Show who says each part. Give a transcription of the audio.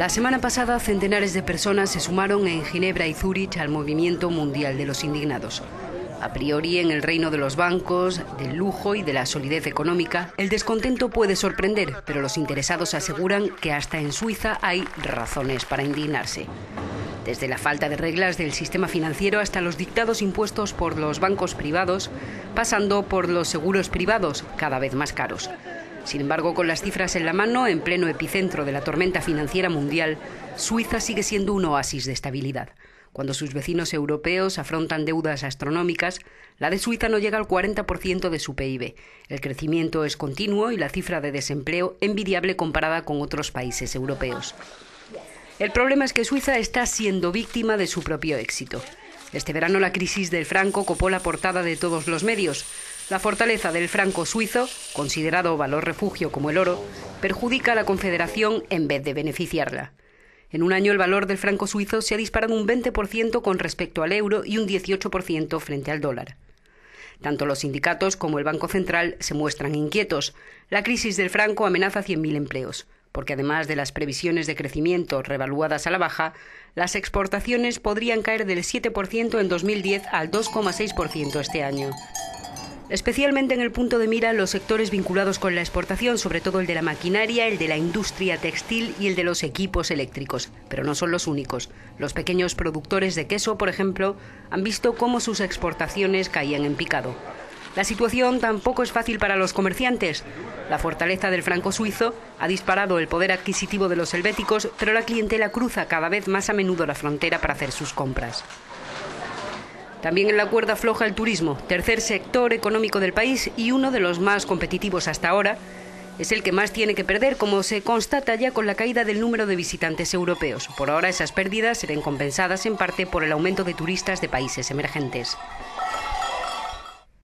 Speaker 1: La semana pasada, centenares de personas se sumaron en Ginebra y Zúrich al movimiento mundial de los indignados. A priori, en el reino de los bancos, del lujo y de la solidez económica, el descontento puede sorprender, pero los interesados aseguran que hasta en Suiza hay razones para indignarse. Desde la falta de reglas del sistema financiero hasta los dictados impuestos por los bancos privados, pasando por los seguros privados, cada vez más caros. Sin embargo, con las cifras en la mano, en pleno epicentro de la tormenta financiera mundial, Suiza sigue siendo un oasis de estabilidad. Cuando sus vecinos europeos afrontan deudas astronómicas, la de Suiza no llega al 40% de su PIB. El crecimiento es continuo y la cifra de desempleo envidiable comparada con otros países europeos. El problema es que Suiza está siendo víctima de su propio éxito. Este verano la crisis del franco copó la portada de todos los medios. La fortaleza del franco suizo, considerado valor refugio como el oro, perjudica a la Confederación en vez de beneficiarla. En un año el valor del franco suizo se ha disparado un 20% con respecto al euro y un 18% frente al dólar. Tanto los sindicatos como el Banco Central se muestran inquietos. La crisis del franco amenaza 100.000 empleos, porque además de las previsiones de crecimiento revaluadas a la baja, las exportaciones podrían caer del 7% en 2010 al 2,6% este año especialmente en el punto de mira los sectores vinculados con la exportación, sobre todo el de la maquinaria, el de la industria textil y el de los equipos eléctricos. Pero no son los únicos. Los pequeños productores de queso, por ejemplo, han visto cómo sus exportaciones caían en picado. La situación tampoco es fácil para los comerciantes. La fortaleza del franco suizo ha disparado el poder adquisitivo de los helvéticos, pero la clientela cruza cada vez más a menudo la frontera para hacer sus compras. También en la cuerda floja el turismo, tercer sector económico del país y uno de los más competitivos hasta ahora. Es el que más tiene que perder, como se constata ya con la caída del número de visitantes europeos. Por ahora esas pérdidas serán compensadas en parte por el aumento de turistas de países emergentes.